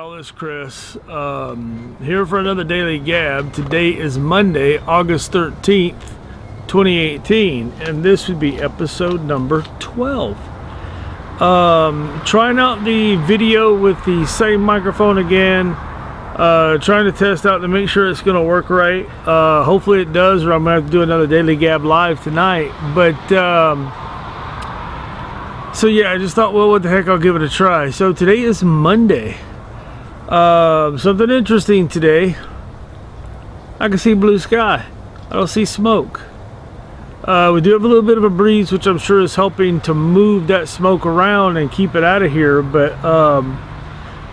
y'all, it's Chris. Um, here for another Daily Gab. Today is Monday, August 13th, 2018, and this would be episode number 12. Um, trying out the video with the same microphone again. Uh, trying to test out to make sure it's going to work right. Uh, hopefully it does, or I'm going to have to do another Daily Gab live tonight. But, um, so yeah, I just thought, well, what the heck, I'll give it a try. So today is Monday. Uh, something interesting today. I can see blue sky. I don't see smoke. Uh, we do have a little bit of a breeze, which I'm sure is helping to move that smoke around and keep it out of here. But um,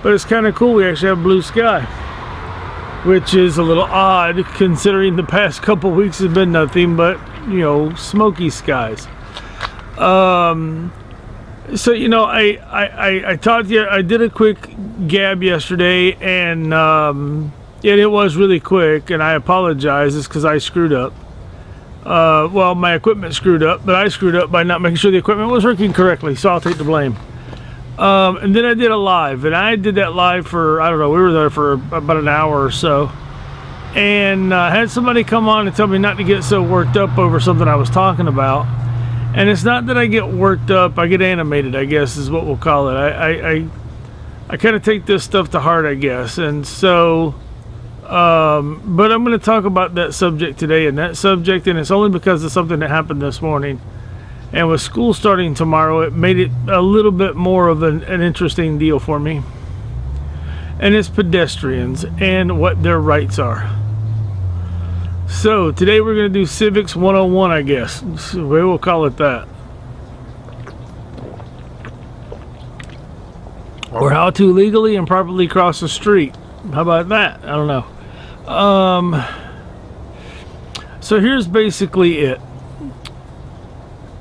but it's kind of cool. We actually have blue sky, which is a little odd considering the past couple weeks has been nothing but you know smoky skies. Um, so you know, I, I I talked to you. I did a quick gab yesterday, and um, and it was really quick. And I apologize, it's because I screwed up. Uh, well, my equipment screwed up, but I screwed up by not making sure the equipment was working correctly. So I'll take the blame. Um, and then I did a live, and I did that live for I don't know. We were there for about an hour or so, and uh, had somebody come on and tell me not to get so worked up over something I was talking about and it's not that I get worked up. I get animated, I guess is what we'll call it. I I, I, I kind of take this stuff to heart, I guess. And so, um, but I'm going to talk about that subject today and that subject, and it's only because of something that happened this morning. And with school starting tomorrow, it made it a little bit more of an, an interesting deal for me. And it's pedestrians and what their rights are. So today we're going to do Civics 101, I guess. We will call it that. Or how to legally and properly cross the street. How about that? I don't know. Um, so here's basically it.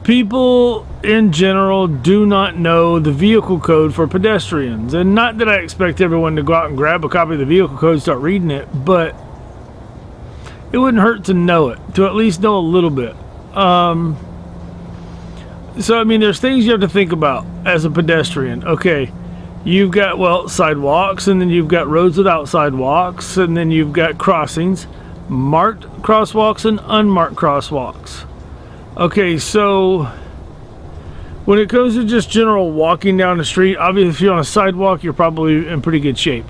People in general do not know the vehicle code for pedestrians. And not that I expect everyone to go out and grab a copy of the vehicle code and start reading it, but it wouldn't hurt to know it, to at least know a little bit. Um, so, I mean, there's things you have to think about as a pedestrian. Okay, you've got, well, sidewalks, and then you've got roads without sidewalks, and then you've got crossings, marked crosswalks and unmarked crosswalks. Okay, so when it comes to just general walking down the street, obviously, if you're on a sidewalk, you're probably in pretty good shape.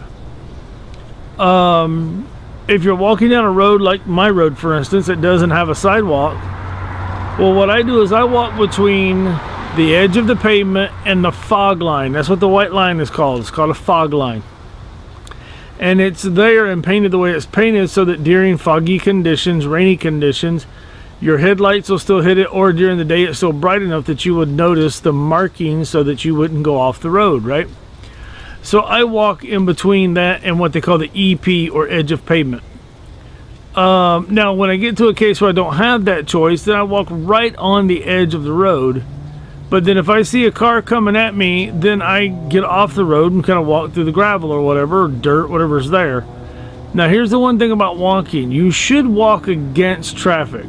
Um, if you're walking down a road like my road for instance that doesn't have a sidewalk well what I do is I walk between the edge of the pavement and the fog line. That's what the white line is called. It's called a fog line. And it's there and painted the way it's painted so that during foggy conditions rainy conditions your headlights will still hit it or during the day it's still bright enough that you would notice the markings so that you wouldn't go off the road right so I walk in between that and what they call the EP or edge of pavement. Um, now, when I get to a case where I don't have that choice, then I walk right on the edge of the road. But then if I see a car coming at me, then I get off the road and kind of walk through the gravel or whatever, or dirt, whatever's there. Now, here's the one thing about walking you should walk against traffic.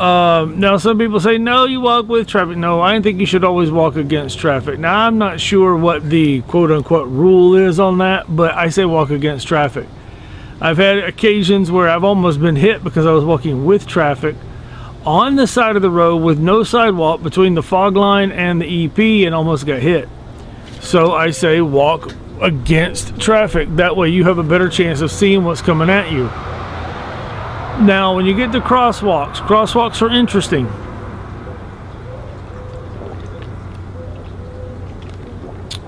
Um, now, some people say, no, you walk with traffic. No, I think you should always walk against traffic. Now, I'm not sure what the quote unquote rule is on that, but I say walk against traffic. I've had occasions where I've almost been hit because I was walking with traffic on the side of the road with no sidewalk between the fog line and the EP and almost got hit. So I say walk against traffic. That way you have a better chance of seeing what's coming at you. Now, when you get to crosswalks, crosswalks are interesting.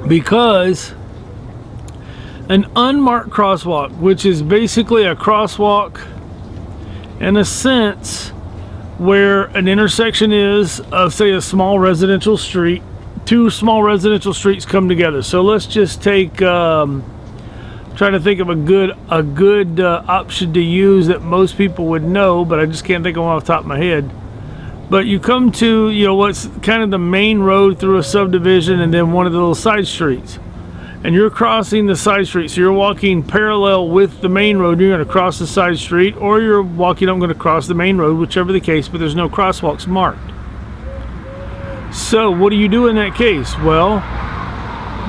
Because an unmarked crosswalk, which is basically a crosswalk in a sense where an intersection is of, say, a small residential street, two small residential streets come together. So let's just take. Um, trying to think of a good a good uh, option to use that most people would know, but I just can't think of one off the top of my head. But you come to you know what's kind of the main road through a subdivision, and then one of the little side streets, and you're crossing the side street. So you're walking parallel with the main road. You're going to cross the side street, or you're walking. I'm going to cross the main road, whichever the case. But there's no crosswalks marked. So what do you do in that case? Well,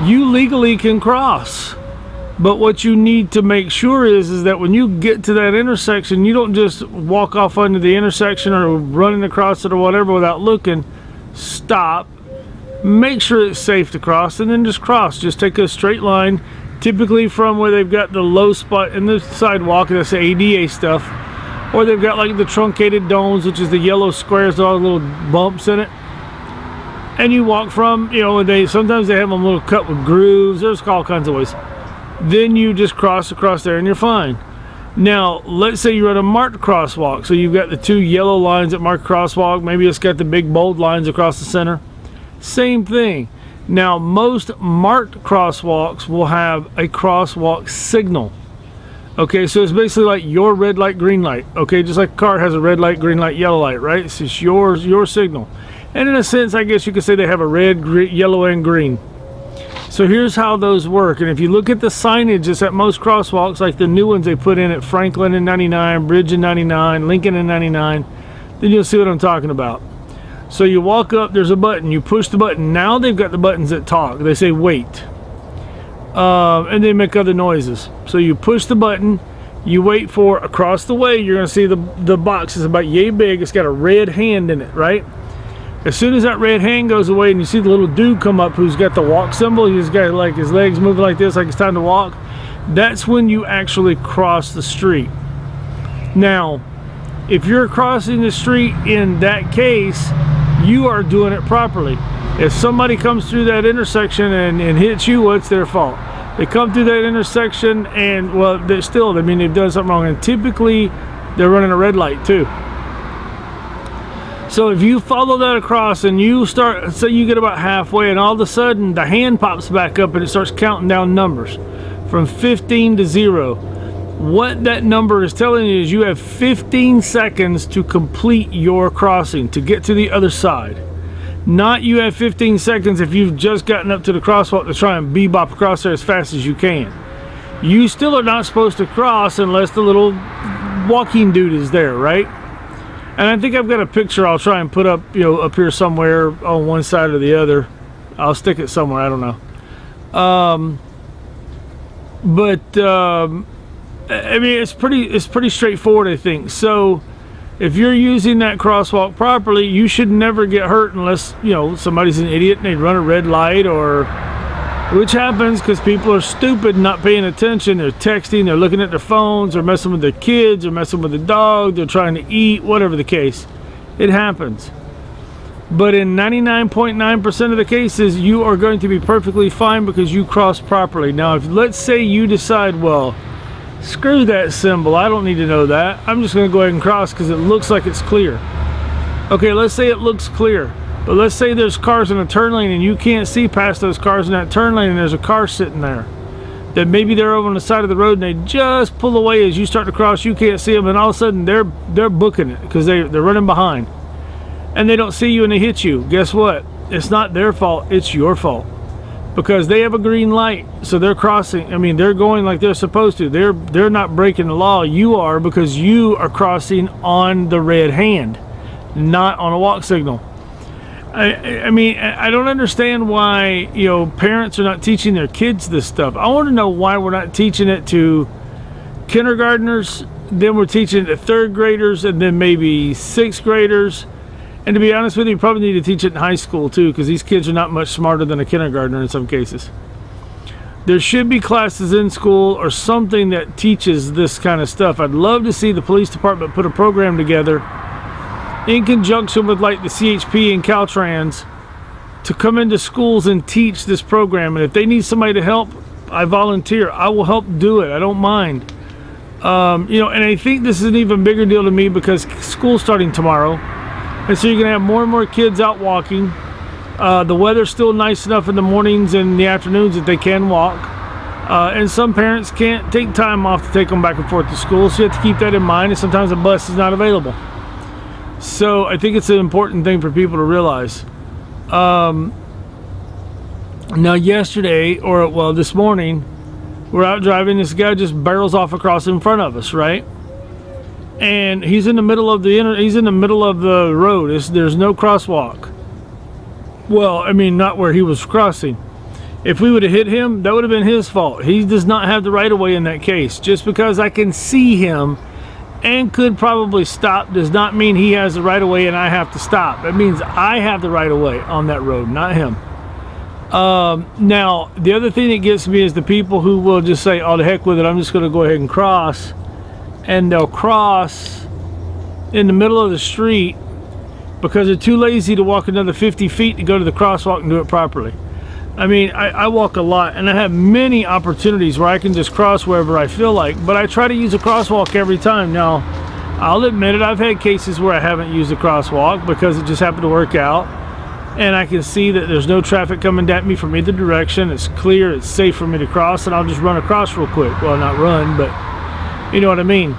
you legally can cross But what you need to make sure is is that when you get to that intersection, you don't just walk off under the intersection or running across it or whatever without looking. Stop. Make sure it's safe to cross and then just cross. Just take a straight line, typically from where they've got the low spot in the sidewalk, that's the ADA stuff, or they've got like the truncated domes, which is the yellow squares all the little bumps in it and you walk from you know they sometimes they have them little cut with grooves there's all kinds of ways then you just cross across there and you're fine. Now let's say you're at a marked crosswalk. So you've got the two yellow lines that mark crosswalk. Maybe it's got the big bold lines across the center. Same thing. Now most marked crosswalks will have a crosswalk signal. Okay so it's basically like your red light green light. Okay just like a car has a red light green light yellow light right? It's yours your signal. And in a sense i guess you could say they have a red yellow and green so here's how those work. And if you look at the signage it's at most crosswalks, like the new ones they put in at Franklin in 99, Bridge in 99, Lincoln in 99, then you'll see what I'm talking about. So you walk up, there's a button, you push the button. Now they've got the buttons that talk. They say wait. Uh, and they make other noises. So you push the button, you wait for across the way, you're gonna see the, the box is about yay big. It's got a red hand in it, right? As soon as that red hand goes away and you see the little dude come up who's got the walk symbol, he's got like his legs moving like this, like it's time to walk, that's when you actually cross the street. Now, if you're crossing the street in that case, you are doing it properly. If somebody comes through that intersection and, and hits you, well, it's their fault. They come through that intersection and, well, they're still, I mean, they've done something wrong. And typically, they're running a red light too. So if you follow that across and you start, say you get about halfway and all of a sudden the hand pops back up and it starts counting down numbers from 15 to zero. What that number is telling you is you have 15 seconds to complete your crossing, to get to the other side. Not you have 15 seconds if you've just gotten up to the crosswalk to try and bebop across there as fast as you can. You still are not supposed to cross unless the little walking dude is there, right? And I think I've got a picture I'll try and put up, you know, up here somewhere on one side or the other. I'll stick it somewhere, I don't know. Um, but um, I mean, it's pretty it's pretty straightforward, I think. So if you're using that crosswalk properly, you should never get hurt unless, you know, somebody's an idiot and they run a red light or which happens because people are stupid not paying attention. They're texting they're looking at their phones they're messing with their kids they're messing with the dog they're trying to eat whatever the case. It happens. But in 99.9% of the cases you are going to be perfectly fine because you cross properly. Now if let's say you decide well screw that symbol I don't need to know that. I'm just going to go ahead and cross because it looks like it's clear. Okay let's say it looks clear but let's say there's cars in a turn lane and you can't see past those cars in that turn lane and there's a car sitting there. That maybe they're over on the side of the road and they just pull away as you start to cross, you can't see them and all of a sudden they're they're booking it because they, they're running behind. And they don't see you and they hit you. Guess what? It's not their fault, it's your fault. Because they have a green light, so they're crossing. I mean, they're going like they're supposed to. They're they're not breaking the law. You are because you are crossing on the red hand, not on a walk signal. I, I mean, I don't understand why you know parents are not teaching their kids this stuff. I want to know why we're not teaching it to kindergartners, then we're teaching it to third graders, and then maybe sixth graders. And to be honest with you, you probably need to teach it in high school too, because these kids are not much smarter than a kindergartner in some cases. There should be classes in school or something that teaches this kind of stuff. I'd love to see the police department put a program together in conjunction with like the CHP and Caltrans to come into schools and teach this program. And if they need somebody to help, I volunteer. I will help do it. I don't mind. Um, you know, and I think this is an even bigger deal to me because school's starting tomorrow. And so you're going to have more and more kids out walking. Uh, the weather's still nice enough in the mornings and the afternoons that they can walk. Uh, and some parents can't take time off to take them back and forth to school, so you have to keep that in mind. And sometimes a bus is not available. So I think it's an important thing for people to realize. Um, now, yesterday, or well, this morning, we're out driving. This guy just barrels off across in front of us, right? And he's in the middle of the inter- he's in the middle of the road. It's, there's no crosswalk. Well, I mean, not where he was crossing. If we would have hit him, that would have been his fault. He does not have the right of way in that case. Just because I can see him and could probably stop does not mean he has the right of way and I have to stop. It means I have the right of way on that road, not him. Um, now, the other thing that gets me is the people who will just say, oh, the heck with it, I'm just going to go ahead and cross. And they'll cross in the middle of the street because they're too lazy to walk another 50 feet to go to the crosswalk and do it properly. I mean, I, I, walk a lot and I have many opportunities where I can just cross wherever I feel like, but I try to use a crosswalk every time. Now, I'll admit it, I've had cases where I haven't used a crosswalk because it just happened to work out. And I can see that there's no traffic coming at me from either direction. It's clear, it's safe for me to cross, and I'll just run across real quick. Well, not run, but you know what I mean.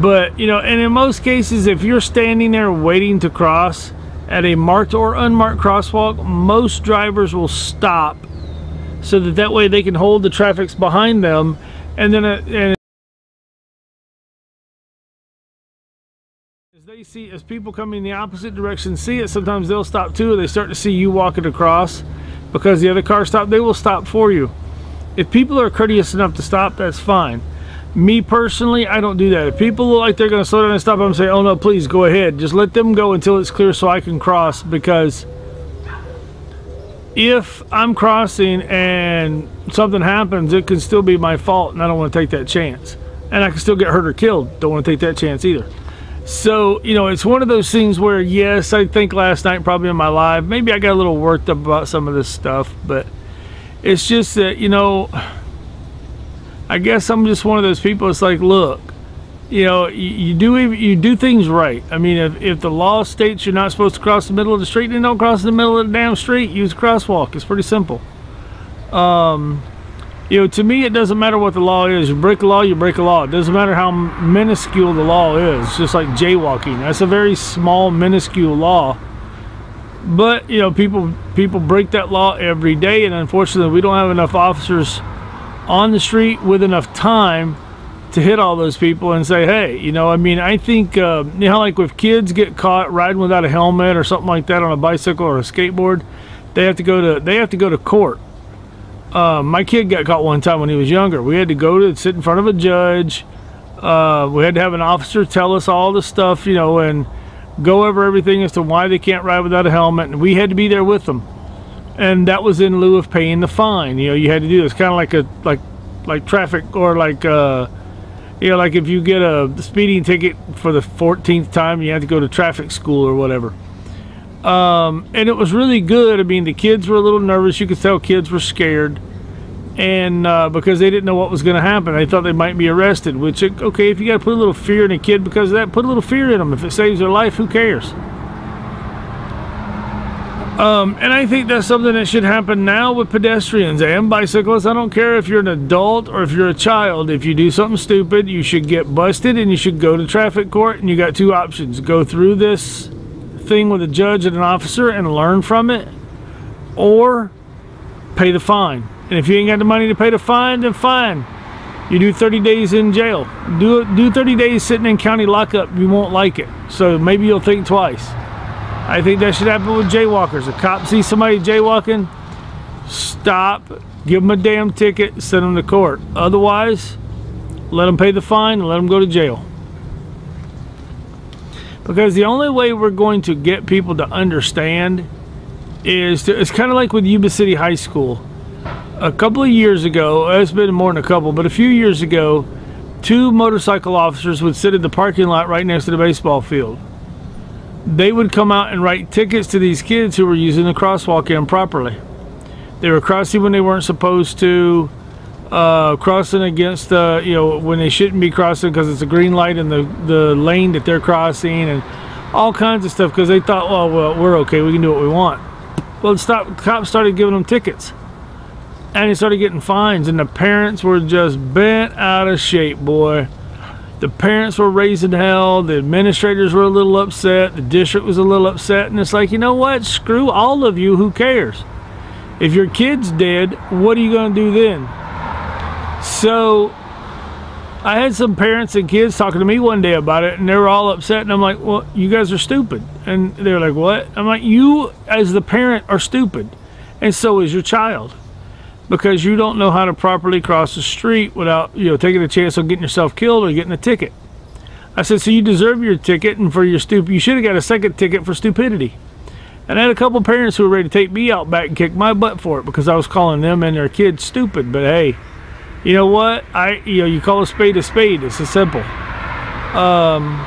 But, you know, and in most cases, if you're standing there waiting to cross, at a marked or unmarked crosswalk, most drivers will stop so that that way they can hold the traffics behind them and then uh, and as they see as people coming in the opposite direction see it sometimes they'll stop too they start to see you walking across. Because the other car stopped they will stop for you. If people are courteous enough to stop that's fine me personally, I don't do that. If people look like they're going to slow down and stop, I'm saying, oh no, please go ahead. Just let them go until it's clear so I can cross because if I'm crossing and something happens, it can still be my fault and I don't want to take that chance. And I can still get hurt or killed. Don't want to take that chance either. So, you know, it's one of those things where, yes, I think last night probably in my live, maybe I got a little worked up about some of this stuff, but it's just that, you know, I guess I'm just one of those people. It's like, look, you know, you, you, do you do things right. I mean, if, if the law states you're not supposed to cross the middle of the street, then don't cross the middle of the damn street. Use a crosswalk. It's pretty simple. Um, you know, to me, it doesn't matter what the law is. You break a law, you break a law. It doesn't matter how minuscule the law is. It's just like jaywalking. That's a very small, minuscule law. But you know, people people break that law every day, and unfortunately, we don't have enough officers on the street with enough time to hit all those people and say, hey, you know, I mean, I think, uh, you know, like if kids get caught riding without a helmet or something like that on a bicycle or a skateboard, they have to go to they have to go to court. Uh, my kid got caught one time when he was younger. We had to go to sit in front of a judge. Uh, we had to have an officer tell us all the stuff, you know, and go over everything as to why they can't ride without a helmet. And we had to be there with them and that was in lieu of paying the fine. You know, you had to do this kind of like a like like traffic or like uh, you know, like if you get a speeding ticket for the 14th time, you have to go to traffic school or whatever. Um, and it was really good. I mean, the kids were a little nervous. You could tell kids were scared, and uh, because they didn't know what was going to happen, they thought they might be arrested. Which, okay, if you got to put a little fear in a kid because of that, put a little fear in them. If it saves their life, who cares? Um, and I think that's something that should happen now with pedestrians and bicyclists. I don't care if you're an adult or if you're a child. If you do something stupid, you should get busted and you should go to traffic court. And you got two options go through this thing with a judge and an officer and learn from it, or pay the fine. And if you ain't got the money to pay the fine, then fine. You do 30 days in jail. Do do 30 days sitting in county lockup. You won't like it. So maybe you'll think twice. I think that should happen with jaywalkers. A cop sees somebody jaywalking, stop, give them a damn ticket, send them to court. Otherwise, let them pay the fine and let them go to jail. Because the only way we're going to get people to understand is to, it's kind of like with Yuba City High School. A couple of years ago, it's been more than a couple, but a few years ago, two motorcycle officers would sit in the parking lot right next to the baseball field they would come out and write tickets to these kids who were using the crosswalk improperly. They were crossing when they weren't supposed to, uh, crossing against the, you know, when they shouldn't be crossing because it's a green light in the, the lane that they're crossing and all kinds of stuff because they thought, well, well, we're okay, we can do what we want. Well, the stop, cops started giving them tickets and they started getting fines and the parents were just bent out of shape, boy the parents were raising hell the administrators were a little upset the district was a little upset and it's like you know what? Screw all of you who cares? If your kid's dead what are you going to do then? So i had some parents and kids talking to me one day about it and they were all upset and i'm like well you guys are stupid. And they're like what? I'm like you as the parent are stupid and so is your child because you don't know how to properly cross the street without you know taking a chance of getting yourself killed or getting a ticket. I said, so you deserve your ticket, and for your stupid, you should have got a second ticket for stupidity. And I had a couple parents who were ready to take me out back and kick my butt for it because I was calling them and their kids stupid. But hey, you know what? I you know you call a spade a spade. It's a simple. Um.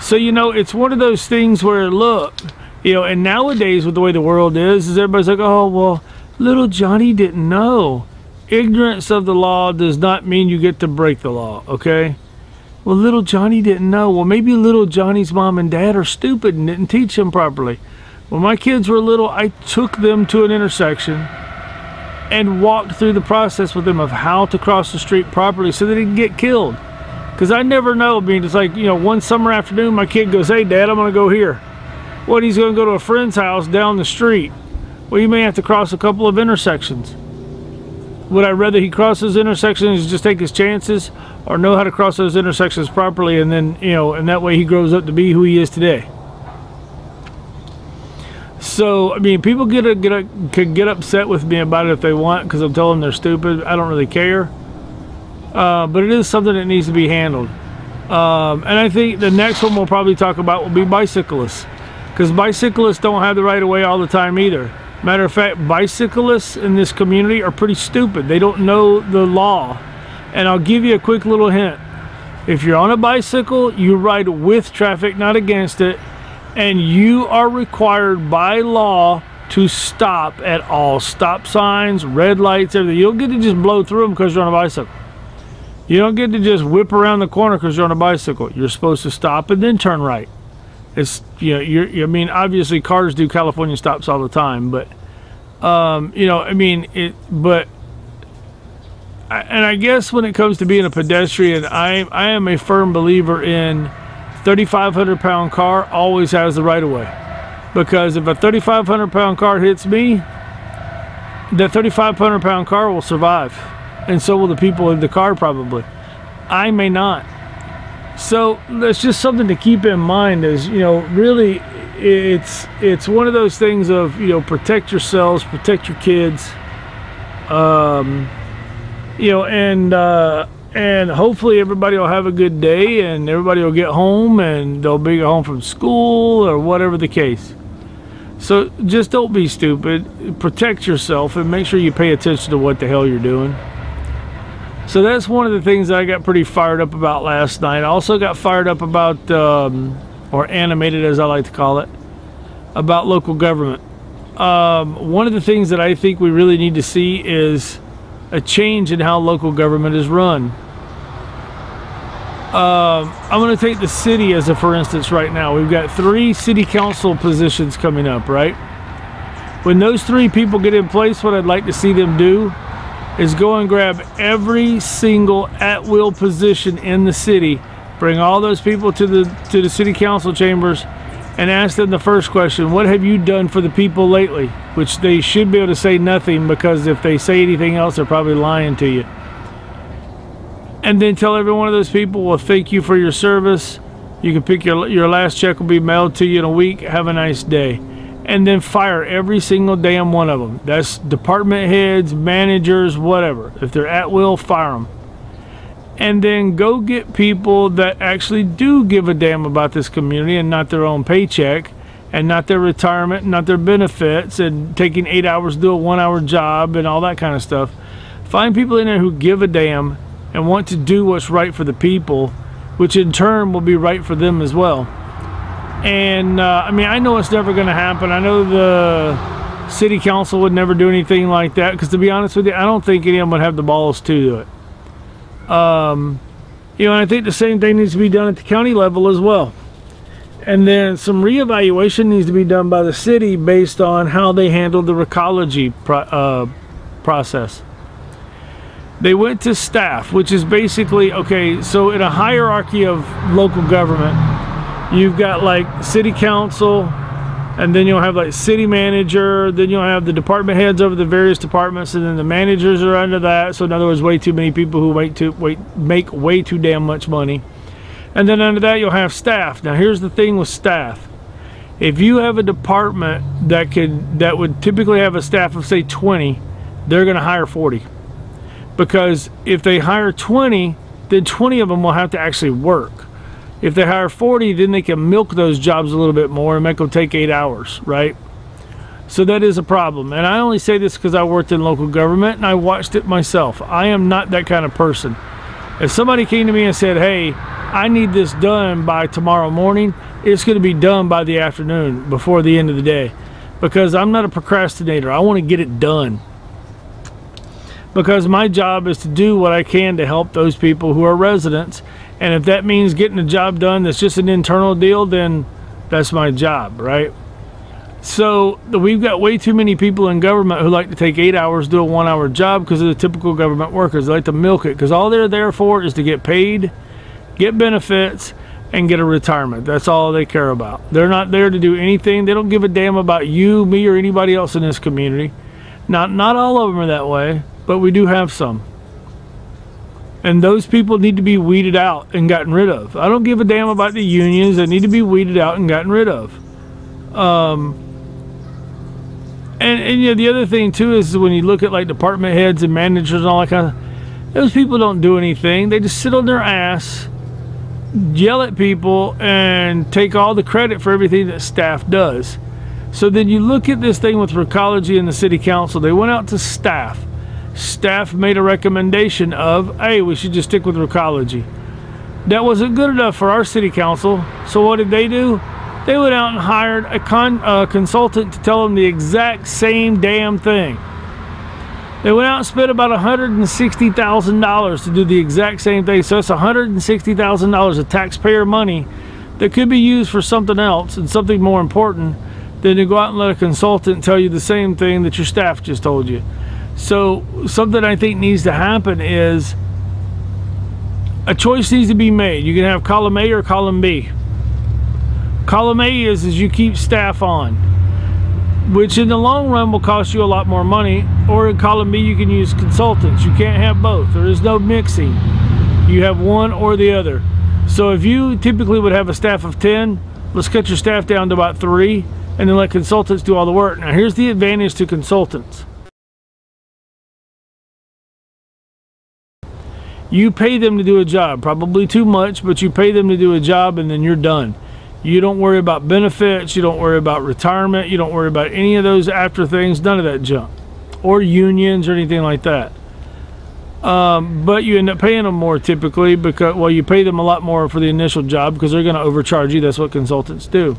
So you know it's one of those things where look, you know, and nowadays with the way the world is, is everybody's like, oh well, little Johnny didn't know. Ignorance of the law does not mean you get to break the law. Okay. Well, little Johnny didn't know. Well, maybe little Johnny's mom and dad are stupid and didn't teach him properly. When my kids were little, I took them to an intersection and walked through the process with them of how to cross the street properly so they didn't get killed. Because I never know. I mean, it's like, you know, one summer afternoon, my kid goes, Hey, Dad, I'm going to go here. What, he's going to go to a friend's house down the street. Well, you may have to cross a couple of intersections. Would I rather he cross those intersections and just take his chances or know how to cross those intersections properly and then, you know, and that way he grows up to be who he is today? So I mean, people get a, get a, could get upset with me about it if they want because I'm telling them they're stupid. I don't really care, uh, but it is something that needs to be handled. Um, and I think the next one we'll probably talk about will be bicyclists, because bicyclists don't have the right of way all the time either. Matter of fact, bicyclists in this community are pretty stupid. They don't know the law. And I'll give you a quick little hint. If you're on a bicycle, you ride with traffic, not against it and you are required by law to stop at all stop signs, red lights, everything. You don't get to just blow through them because you're on a bicycle. You don't get to just whip around the corner because you're on a bicycle. You're supposed to stop and then turn right. It's you know you're I mean obviously cars do California stops all the time, but um, you know I mean it but and I guess when it comes to being a pedestrian, I I am a firm believer in 3,500 pound car always has the right of way. Because if a 3,500 pound car hits me, that 3,500 pound car will survive. And so will the people in the car probably. I may not. So that's just something to keep in mind is, you know, really it's it's one of those things of, you know, protect yourselves, protect your kids. Um, you know, and uh, and hopefully everybody will have a good day and everybody will get home and they'll be home from school or whatever the case. So just don't be stupid. Protect yourself and make sure you pay attention to what the hell you're doing. So that's one of the things I got pretty fired up about last night. I also got fired up about, um, or animated as I like to call it, about local government. Um, one of the things that I think we really need to see is a change in how local government is run. Uh, I'm going to take the city as a for instance right now. We've got three city council positions coming up, right? When those three people get in place, what I'd like to see them do is go and grab every single at-will position in the city, bring all those people to the to the city council chambers, and ask them the first question: What have you done for the people lately? Which they should be able to say nothing because if they say anything else, they're probably lying to you and then tell every one of those people, well, thank you for your service. You can pick your, your last check will be mailed to you in a week. Have a nice day. And then fire every single damn one of them. That's department heads, managers, whatever. If they're at will, fire them. And then go get people that actually do give a damn about this community and not their own paycheck and not their retirement, not their benefits, and taking eight hours to do a one hour job and all that kind of stuff. Find people in there who give a damn and want to do what's right for the people, which in turn will be right for them as well. And uh, I mean, I know it's never going to happen. I know the city council would never do anything like that because, to be honest with you, I don't think any of them would have the balls to do it. Um, you know, I think the same thing needs to be done at the county level as well. And then some reevaluation needs to be done by the city based on how they handled the recology pro uh, process they went to staff, which is basically okay. So, in a hierarchy of local government, you've got like city council, and then you'll have like city manager, then you'll have the department heads over the various departments, and then the managers are under that. So, in other words, way too many people who make too wait, make way too damn much money. And then under that, you'll have staff. Now, here's the thing with staff. If you have a department that could that would typically have a staff of say 20 they're going to hire 40. Because if they hire 20, then 20 of them will have to actually work. If they hire 40, then they can milk those jobs a little bit more and make them take eight hours, right? So that is a problem. And I only say this because I worked in local government and I watched it myself. I am not that kind of person. If somebody came to me and said, hey, I need this done by tomorrow morning, it's going to be done by the afternoon before the end of the day because I'm not a procrastinator. I want to get it done because my job is to do what I can to help those people who are residents. And if that means getting a job done that's just an internal deal, then that's my job, right? So we've got way too many people in government who like to take eight hours, do a one hour job because of the typical government workers. They like to milk it because all they're there for is to get paid, get benefits, and get a retirement. That's all they care about. They're not there to do anything. They don't give a damn about you, me, or anybody else in this community. Not not all of them are that way, but we do have some. And those people need to be weeded out and gotten rid of. I don't give a damn about the unions. They need to be weeded out and gotten rid of. Um, and, and you know, the other thing too is when you look at like department heads and managers and all that kind of, those people don't do anything. They just sit on their ass, yell at people, and take all the credit for everything that staff does. So then you look at this thing with Recology and the city council. They went out to staff. Staff made a recommendation of, hey, we should just stick with Recology. That wasn't good enough for our city council. So what did they do? They went out and hired a con, uh, consultant to tell them the exact same damn thing. They went out and spent about $160,000 to do the exact same thing. So it's $160,000 of taxpayer money that could be used for something else and something more important than to go out and let a consultant tell you the same thing that your staff just told you. So something I think needs to happen is a choice needs to be made. You can have column A or column B. Column A is, is you keep staff on, which in the long run will cost you a lot more money. Or in column B, you can use consultants. You can't have both. There is no mixing. You have one or the other. So if you typically would have a staff of 10, let's cut your staff down to about three and then let consultants do all the work. Now here's the advantage to consultants. You pay them to do a job, probably too much, but you pay them to do a job and then you're done. You don't worry about benefits. You don't worry about retirement. You don't worry about any of those after things. None of that junk. Or unions or anything like that. Um, but you end up paying them more typically because, well, you pay them a lot more for the initial job because they're going to overcharge you. That's what consultants do.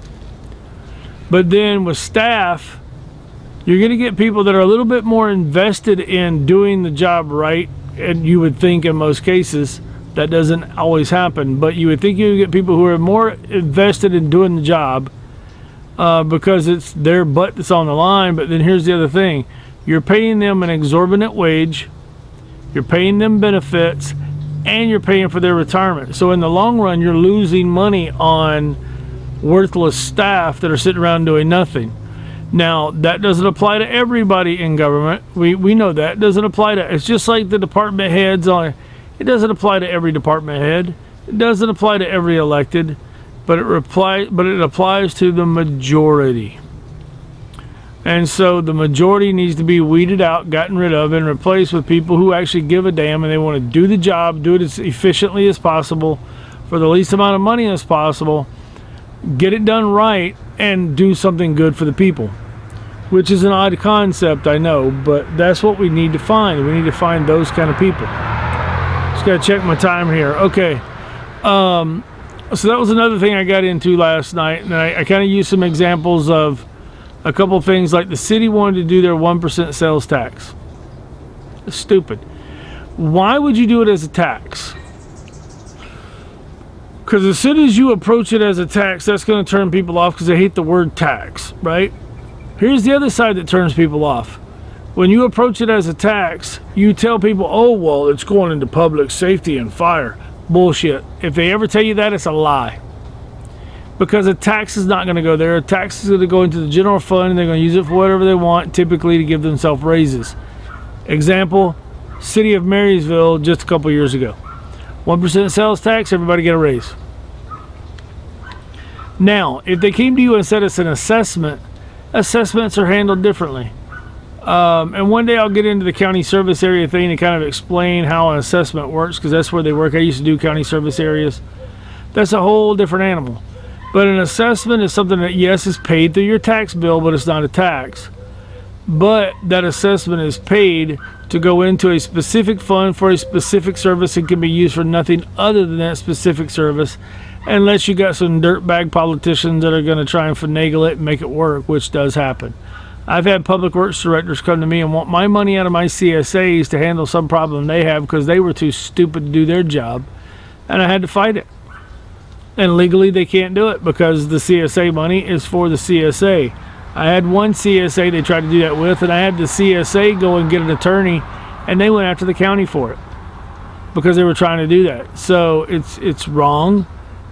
But then with staff, you're going to get people that are a little bit more invested in doing the job right. And you would think in most cases, that doesn't always happen, but you would think you get people who are more invested in doing the job uh, because it's their butt that's on the line. But then here's the other thing you're paying them an exorbitant wage, you're paying them benefits, and you're paying for their retirement. So in the long run, you're losing money on worthless staff that are sitting around doing nothing. Now, that doesn't apply to everybody in government. We, we know that. It doesn't apply to, it's just like the department heads on it doesn't apply to every department head. It doesn't apply to every elected, but it reply, but it applies to the majority. And so the majority needs to be weeded out, gotten rid of, and replaced with people who actually give a damn and they want to do the job, do it as efficiently as possible, for the least amount of money as possible, get it done right, and do something good for the people. Which is an odd concept, I know, but that's what we need to find. We need to find those kind of people just gotta check my time here. Okay. Um, so that was another thing I got into last night, and I, I kind of used some examples of a couple things like the city wanted to do their 1% sales tax. Stupid. Why would you do it as a tax? Because as soon as you approach it as a tax, that's going to turn people off because they hate the word tax, right? Here's the other side that turns people off when you approach it as a tax, you tell people, oh, well, it's going into public safety and fire. Bullshit. If they ever tell you that, it's a lie. Because a tax is not going to go there. A tax is going to go into the general fund and they're going to use it for whatever they want, typically to give themselves raises. Example, City of Marysville just a couple years ago. 1% sales tax, everybody get a raise. Now, if they came to you and said it's an assessment, assessments are handled differently Um, and one day I'll get into the county service area thing and kind of explain how an assessment works because that's where they work. I used to do county service areas. That's a whole different animal. But an assessment is something that, yes, is paid through your tax bill, but it's not a tax. But that assessment is paid to go into a specific fund for a specific service and can be used for nothing other than that specific service unless you got some dirtbag politicians that are going to try and finagle it and make it work, which does happen. I've had public works directors come to me and want my money out of my CSAs to handle some problem they have because they were too stupid to do their job, and I had to fight it. And legally, they can't do it because the CSA money is for the CSA. I had one CSA they tried to do that with, and I had the CSA go and get an attorney, and they went after the county for it because they were trying to do that. So it's it's wrong,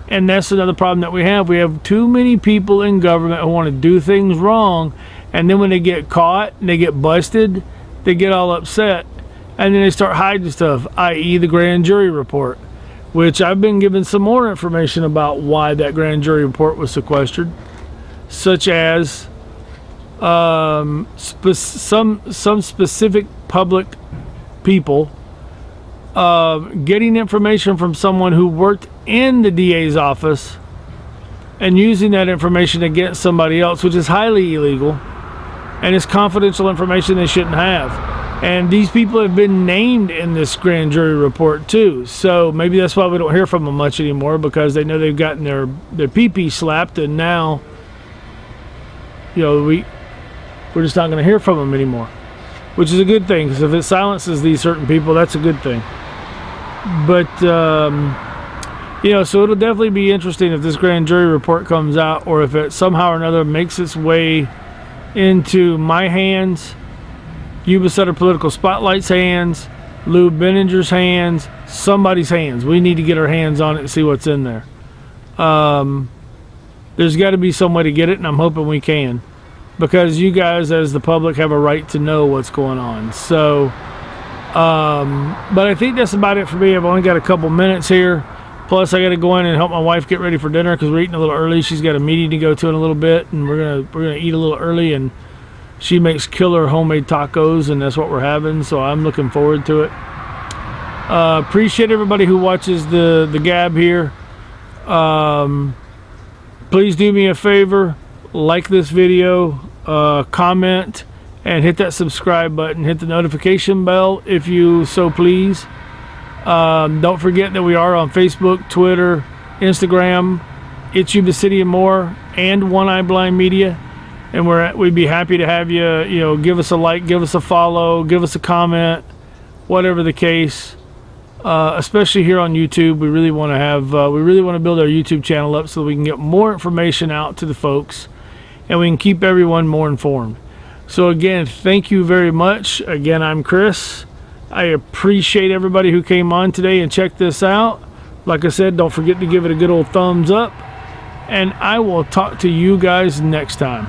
and that's another problem that we have. We have too many people in government who want to do things wrong and then when they get caught and they get busted, they get all upset and then they start hiding stuff, i.e., the grand jury report, which I've been given some more information about why that grand jury report was sequestered, such as um, some some specific public people uh, getting information from someone who worked in the DA's office and using that information against somebody else, which is highly illegal and it's confidential information they shouldn't have. And these people have been named in this grand jury report too. So maybe that's why we don't hear from them much anymore because they know they've gotten their their pee slapped, and now, you know, we we're just not going to hear from them anymore, which is a good thing because if it silences these certain people, that's a good thing. But um, you know, so it'll definitely be interesting if this grand jury report comes out, or if it somehow or another makes its way into my hands, Yuba Sutter Political Spotlight's hands, Lou Binninger's hands, somebody's hands. We need to get our hands on it and see what's in there. Um, there's got to be some way to get it, and I'm hoping we can. Because you guys, as the public, have a right to know what's going on. So, um, but I think that's about it for me. I've only got a couple minutes here. Plus, I got to go in and help my wife get ready for dinner because we're eating a little early. She's got a meeting to go to in a little bit, and we're gonna we're gonna eat a little early. And she makes killer homemade tacos, and that's what we're having. So I'm looking forward to it. Uh, appreciate everybody who watches the the Gab here. Um, please do me a favor, like this video, uh, comment, and hit that subscribe button. Hit the notification bell if you so please. Um, don't forget that we are on Facebook, Twitter, Instagram, It's Yuba City and more, and One Eye Blind Media. And we're at, we'd be happy to have you. You know, give us a like, give us a follow, give us a comment, whatever the case. Uh, especially here on YouTube, we really want to have uh, we really want to build our YouTube channel up so we can get more information out to the folks, and we can keep everyone more informed. So again, thank you very much. Again, I'm Chris. I appreciate everybody who came on today and checked this out. Like I said, don't forget to give it a good old thumbs up. And I will talk to you guys next time.